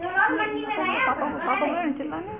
पापा को पापा को चिल्लाने